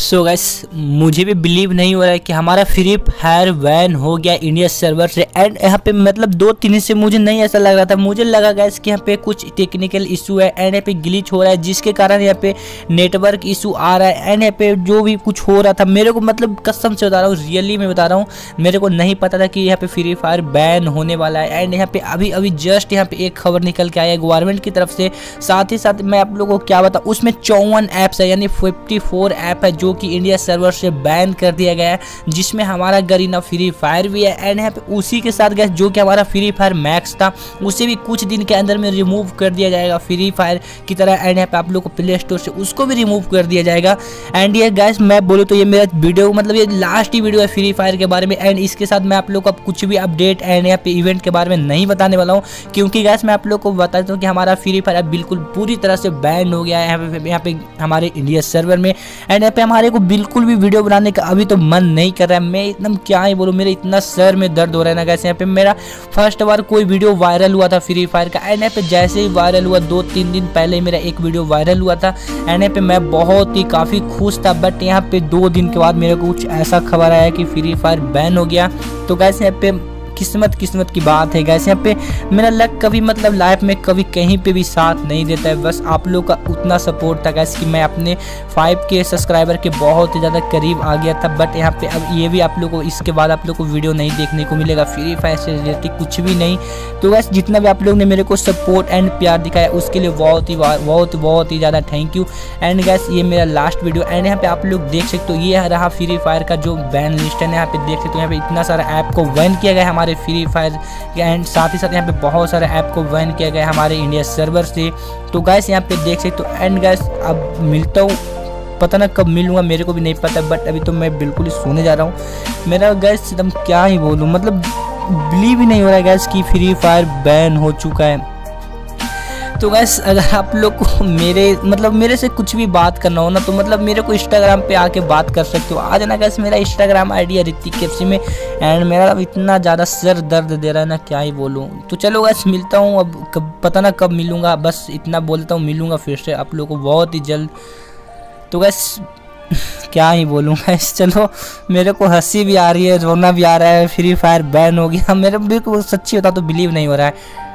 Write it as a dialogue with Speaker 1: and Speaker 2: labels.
Speaker 1: सो so gas मुझे भी believe नहीं हो रहा है कि हमारा फ्री फायर वैन हो गया इंडिया सर्वर से। एंड यहाँ पे मतलब दो तीन से मुझे नहीं ऐसा लग रहा था। मुझे लगा गैस कि यहाँ पे कुछ टेक्निकल इशू है एंड यहाँ पे ग्लिच हो रहा है, जिसके कारण यहाँ पे नेटवर्क इशू आ रहा है। एंड यहाँ पे जो भी कुछ हो रहा था, मेरे को मतलब कसम से बता रहा हूँ रियली मैं बता रहा हूँ, मेरे को नहीं पता था कि यहाँ पे फ्री फायर बैन होने वाला है। एंड यहाँ पे अभी अभी जस्ट यहाँ पे एक खबर निकल के आया है गवर्नमेंट की तरफ़ से। साथ ही साथ मैं आप लोगों को क्या बताऊँ, उसमें चौवन ऐप्स है, यानी फिफ्टी ऐप है, जो कि इंडिया सर्वर से बैन कर दिया गया है, जिसमें हमारा गरीना फ्री फायर भी है एंड यहाँ पे उसी के साथ गया जो कि हमारा फ्री फायर मैक्स था, उसे भी कुछ दिन के अंदर में रिमूव कर दिया जाएगा फ्री फायर की तरह एंड यहाँ पे आप लोग को प्ले स्टोर से उसको भी रिमूव कर दिया जाएगा। एंड ये गैस मैं बोलूँ तो ये मेरा वीडियो मतलब ये लास्ट ही वीडियो है फ्री फायर के बारे में एंड इसके साथ मैं आप लोग को अब कुछ भी अपडेट एंड यहाँ पे इवेंट के बारे में नहीं बताने वाला हूँ, क्योंकि गैस मैं आप लोग को बताता हूँ कि हमारा फ्री फायर अब बिल्कुल पूरी तरह से बैन हो गया है, यहाँ पे हमारे इंडिया सर्वर में। एंड यहाँ पे हमारे को बिल्कुल भी वीडियो बनाने का अभी तो मन नहीं कर रहा है। मैं एकदम क्या ही बोलूँ, मेरे इतना सर में दर्द हो रहा है ना कैसे यहाँ पे मेरा फ़र्स्ट बार कोई वीडियो वायरल हुआ था फ्री फायर का। एंड यहाँ पे जैसे ही वायरल हुआ, दो तीन दिन पहले मेरा एक वीडियो वायरल हुआ था। एंड यहाँ पे मैं बहुत ही काफ़ी खुश था बट यहाँ पे दो दिन के बाद मेरे को कुछ ऐसा खबर आया कि फ्री फायर बैन हो गया। तो कैसे यहाँ पे किस्मत किस्मत की बात है गैस यहाँ पे मेरा लक कभी मतलब लाइफ में कभी कहीं पे भी साथ नहीं देता है। बस आप लोग का उतना सपोर्ट था गैस कि मैं अपने फाइव के सब्सक्राइबर के बहुत ही ज़्यादा करीब आ गया था। बट यहाँ पे अब ये भी आप लोग को, इसके बाद आप लोग को वीडियो नहीं देखने को मिलेगा। फ्री फायर से रिलेटेड कुछ भी नहीं। तो गैस जितना भी आप लोग ने मेरे को सपोर्ट एंड प्यार दिखाया, उसके लिए बहुत ही, बहुत बहुत ही ज़्यादा थैंक यू एंड गैस ये मेरा लास्ट वीडियो एंड यहाँ पे आप लोग देख सकते हो, ये रहा फ्री फायर का जो बैन लिस्ट है। यहाँ पे देख सकते हो, यहाँ पे इतना सारा ऐप को बैन किया गया हमारे हमारे फ्री फायर एंड साथ ही साथ यहाँ पे बहुत सारे ऐप को बैन किया गया हमारे इंडिया सर्वर से। तो गैस यहाँ पे देख सकते हो एंड गैस अब मिलता हूँ। पता ना कब मिलूँगा, मेरे को भी नहीं पता बट अभी तो मैं बिल्कुल ही सोने जा रहा हूँ। मेरा गैस एकदम क्या ही बोलूँ मतलब बिलीव ही नहीं हो रहा है गैस कि फ्री फायर बैन हो चुका है। तो गैस अगर आप लोग को मेरे मतलब मेरे से कुछ भी बात करना हो ना तो मतलब मेरे को इंस्टाग्राम पे आके बात कर सकते हो। आ जाना गैस मेरा इंस्टाग्राम आईडी है ऋतिक में एंड मेरा इतना ज़्यादा सर दर्द दे रहा है ना, क्या ही बोलूँ। तो चलो गैस मिलता हूँ, अब कब, पता ना कब मिलूँगा, बस इतना बोलता हूँ, मिलूँगा फिर से आप लोग को बहुत ही जल्द। तो गैस क्या ही बोलूँ गैस चलो, मेरे को हँसी भी आ रही है, रोना भी आ रहा है फ्री फायर बैन हो गया। मेरे बिल्कुल सच्ची होता तो बिलीव नहीं हो रहा है।